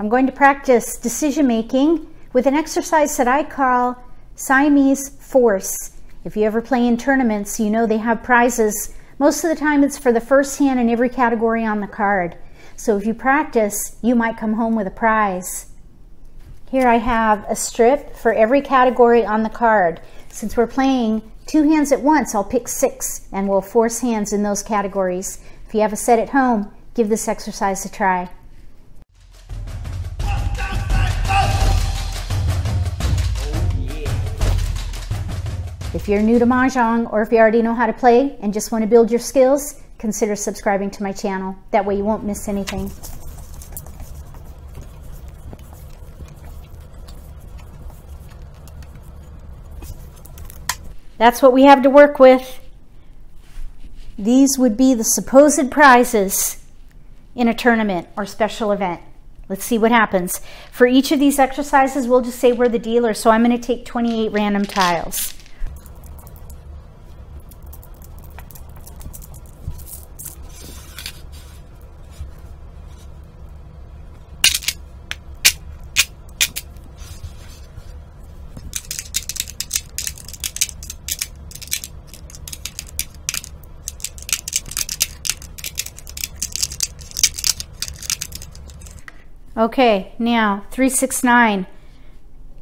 I'm going to practice decision making with an exercise that I call Siamese Force. If you ever play in tournaments, you know they have prizes. Most of the time it's for the first hand in every category on the card. So if you practice, you might come home with a prize. Here I have a strip for every category on the card. Since we're playing two hands at once, I'll pick six and we'll force hands in those categories. If you have a set at home, give this exercise a try. If you're new to Mahjong or if you already know how to play and just want to build your skills, consider subscribing to my channel. That way you won't miss anything. That's what we have to work with. These would be the supposed prizes in a tournament or special event. Let's see what happens. For each of these exercises, we'll just say we're the dealer. So I'm going to take 28 random tiles. Okay, now 369.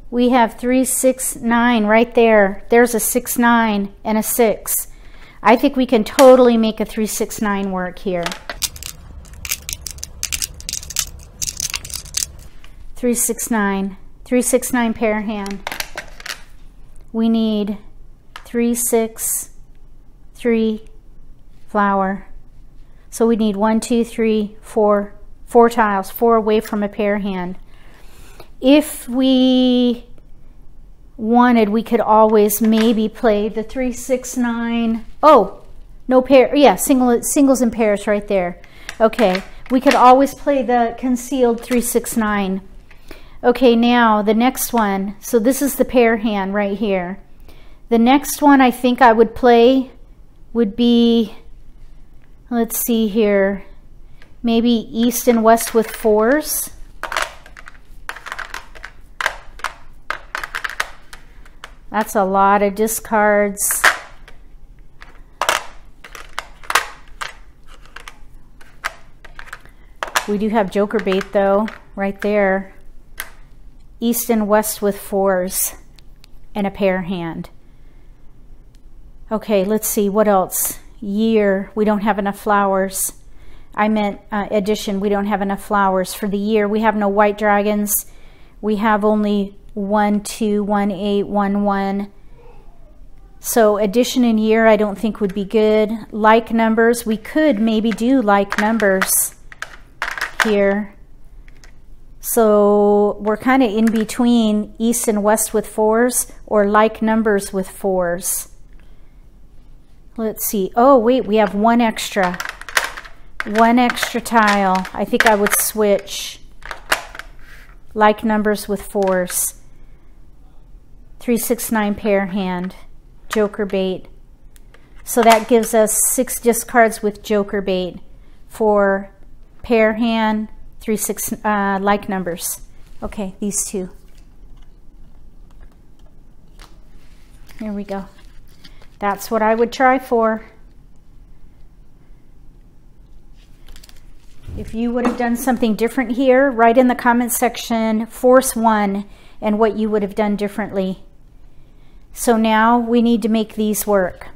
We have 369 right there. There's a 6 9 and a 6. I think we can totally make a 369 work here. 369. 369 pair hand. We need 3 6 3 flower. So we need one, two, three, four, four tiles, four away from a pair hand. If we wanted, we could always maybe play the three, six, nine. Oh, no pair. Yeah, single, singles and pairs right there. Okay, we could always play the concealed three, six, nine. Okay, now the next one. So this is the pair hand right here. The next one I think I would play would be, let's see here, maybe east and west with fours. That's a lot of discards. We do have joker bait though, right there. East and west with fours and a pair hand. Okay, let's see, what else? Year, we don't have enough flowers. I meant uh, addition. We don't have enough flowers for the year. We have no white dragons. We have only one, two, one, eight, one, one. So addition in year I don't think would be good. Like numbers, we could maybe do like numbers here. So we're kind of in between east and west with fours or like numbers with fours. Let's see. Oh, wait, we have one extra one extra tile. I think I would switch like numbers with fours. 369 pair hand, joker bait. So that gives us six discards with joker bait for pair hand, three six uh, like numbers. Okay, these two. Here we go. That's what I would try for. If you would have done something different here, write in the comment section force one and what you would have done differently. So now we need to make these work.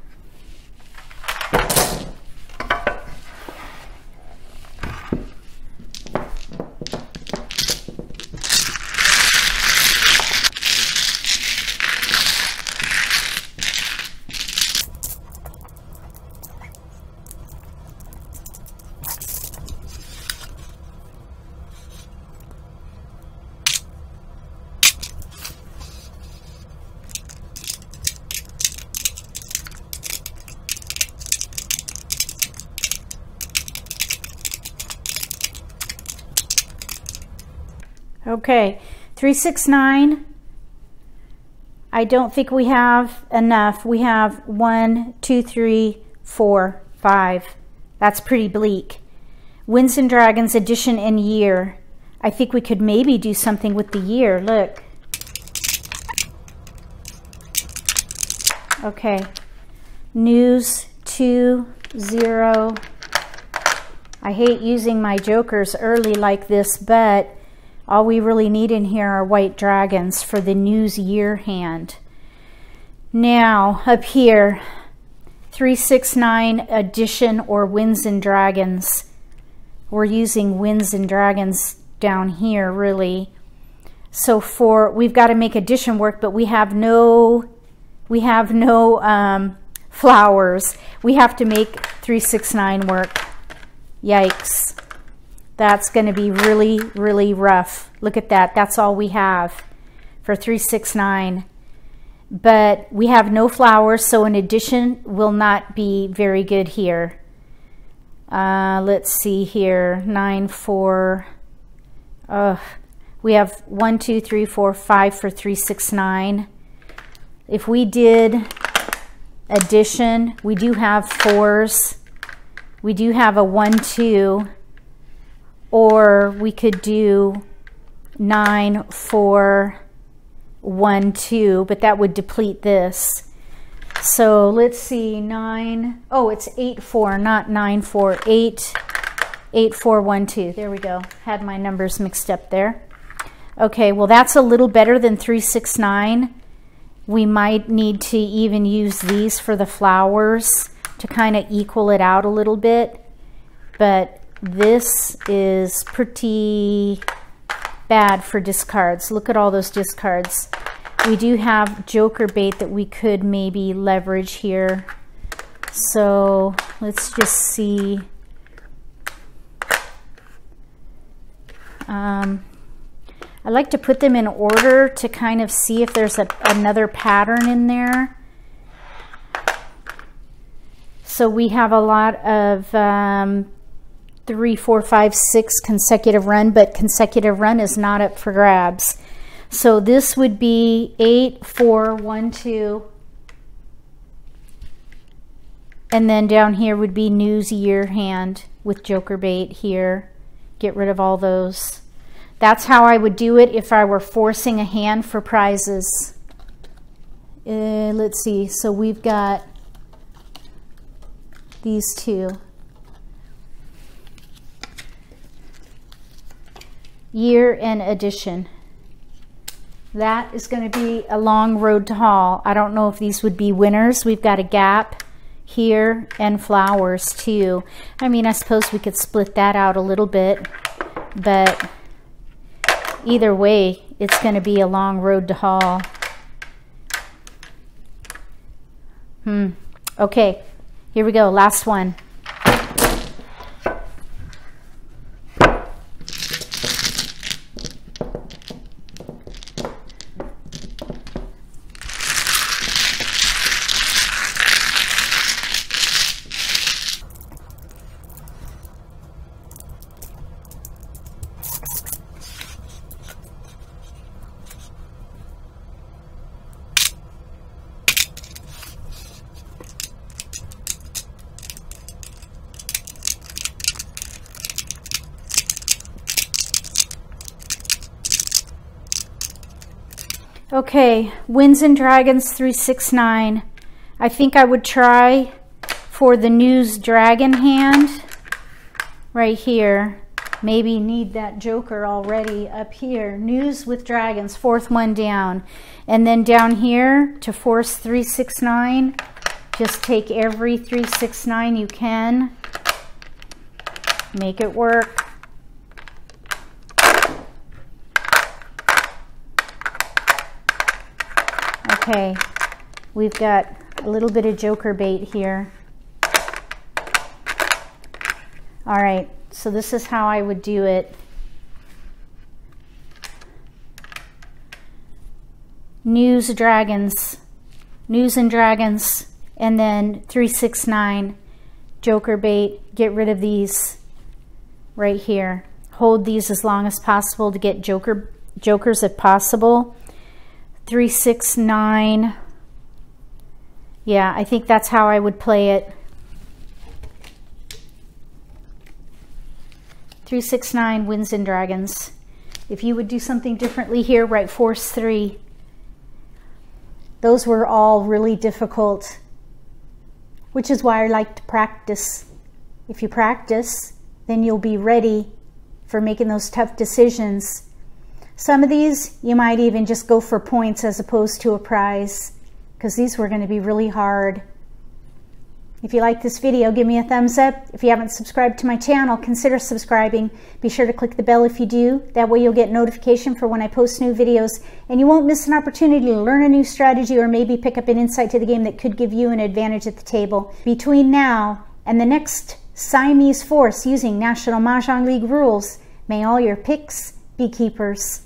Okay, 369. I don't think we have enough. We have one, two, three, four, five. That's pretty bleak. Winds and Dragons addition and year. I think we could maybe do something with the year. Look. Okay. News 2, 0. I hate using my jokers early like this, but all we really need in here are white dragons for the news year hand. Now, up here, 369 addition or winds and dragons. We're using winds and dragons down here, really. So for, we've got to make addition work, but we have no, we have no um, flowers. We have to make 369 work. Yikes. That's going to be really, really rough. Look at that. That's all we have for 369. But we have no flowers, so an addition will not be very good here. Uh, let's see here. 9, 4. Uh, we have 1, 2, 3, 4, 5 for 369. If we did addition, we do have 4s we do have a 1, 2, or we could do 9, 4, 1, 2, but that would deplete this. So let's see, 9, oh, it's 8, 4, not 9, 4, 8, 8, 4, 1, 2. There we go. Had my numbers mixed up there. Okay, well, that's a little better than 3, 6, 9. We might need to even use these for the flowers to kind of equal it out a little bit. But this is pretty bad for discards. Look at all those discards. We do have joker bait that we could maybe leverage here. So let's just see. Um, I like to put them in order to kind of see if there's a, another pattern in there. So we have a lot of um, three, four, five, six consecutive run, but consecutive run is not up for grabs. So this would be eight, four, one, two. And then down here would be news year hand with joker bait here. Get rid of all those. That's how I would do it if I were forcing a hand for prizes. Uh, let's see. So we've got these two. Year in addition. That is going to be a long road to haul. I don't know if these would be winners. We've got a gap here and flowers too. I mean, I suppose we could split that out a little bit, but either way, it's going to be a long road to haul. Hmm. Okay. Here we go, last one. Okay, Winds and Dragons 369. I think I would try for the News Dragon hand right here. Maybe need that Joker already up here. News with Dragons, fourth one down. And then down here to force 369, just take every 369 you can. Make it work. Okay, we've got a little bit of joker bait here. All right, so this is how I would do it. News Dragons, News and Dragons, and then 369 joker bait. Get rid of these right here. Hold these as long as possible to get joker jokers if possible. 369. Yeah, I think that's how I would play it. 369 Winds and Dragons. If you would do something differently here, write force three. Those were all really difficult, which is why I like to practice. If you practice, then you'll be ready for making those tough decisions. Some of these, you might even just go for points as opposed to a prize, because these were going to be really hard. If you like this video, give me a thumbs up. If you haven't subscribed to my channel, consider subscribing. Be sure to click the bell if you do. That way you'll get notification for when I post new videos and you won't miss an opportunity to learn a new strategy or maybe pick up an insight to the game that could give you an advantage at the table. Between now and the next Siamese Force using National Mah Jongg League rules, may all your picks be keepers.